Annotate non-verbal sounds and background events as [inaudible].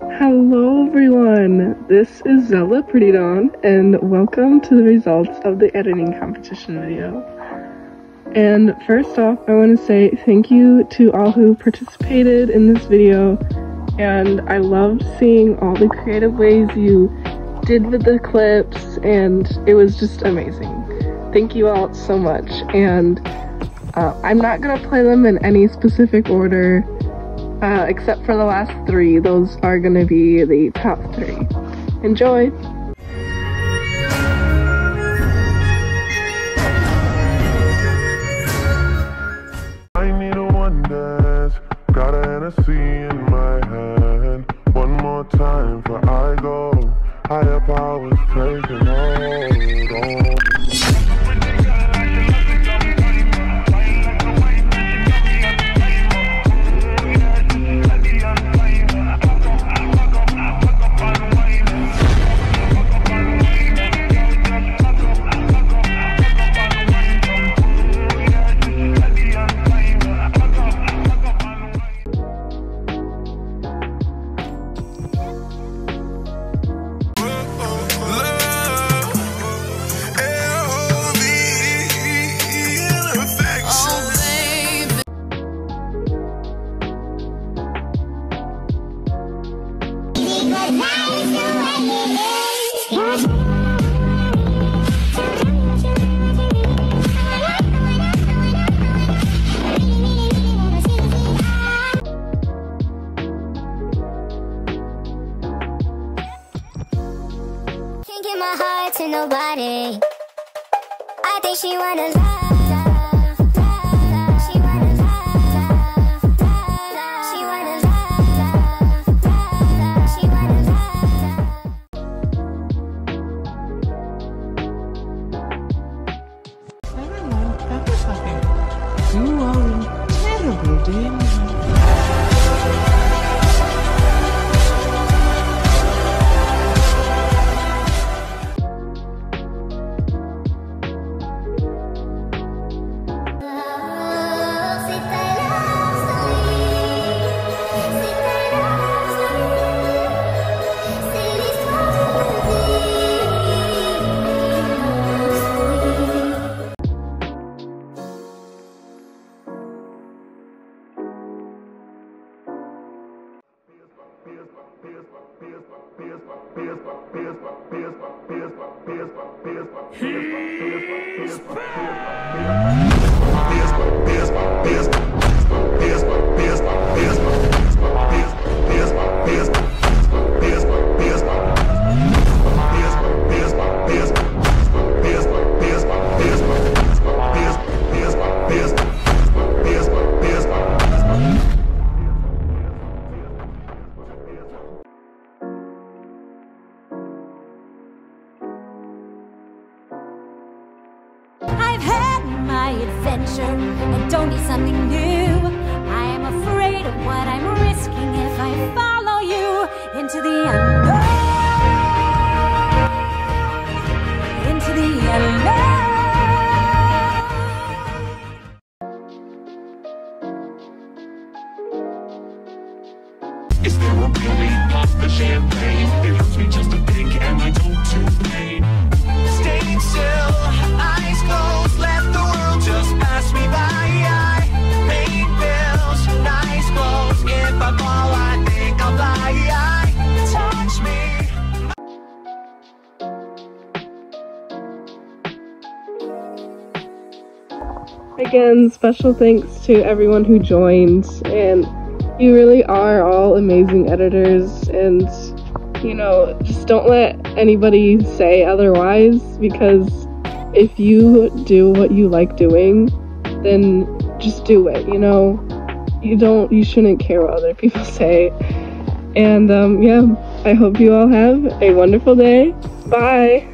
Hello everyone, this is Zelda Prettydawn and welcome to the results of the editing competition video. And first off, I want to say thank you to all who participated in this video and I loved seeing all the creative ways you did with the clips and it was just amazing. Thank you all so much and uh, I'm not gonna play them in any specific order uh, except for the last three. Those are gonna be the top three. Enjoy! My heart to nobody. I think she wanna love. Thank you. I've adventure and don't need something new. I am afraid of what I'm risking if I follow you into the unknown. Into the unknown. Is there a really pop the champagne? It hurts me just to think, and I told Again, special thanks to everyone who joined, and you really are all amazing editors. And you know, just don't let anybody say otherwise because if you do what you like doing, then just do it. You know, you don't, you shouldn't care what other people [laughs] say. And um, yeah, I hope you all have a wonderful day. Bye.